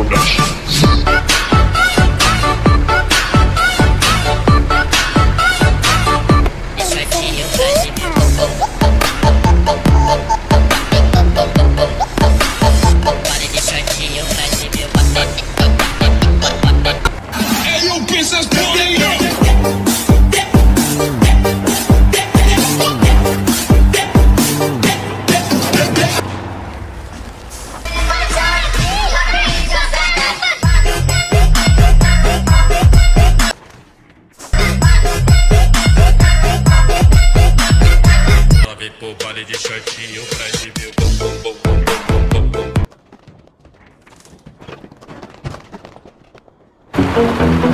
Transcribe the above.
Production. Olha de shortinho pra te ver o bom, bom, bom, bom. Thank you.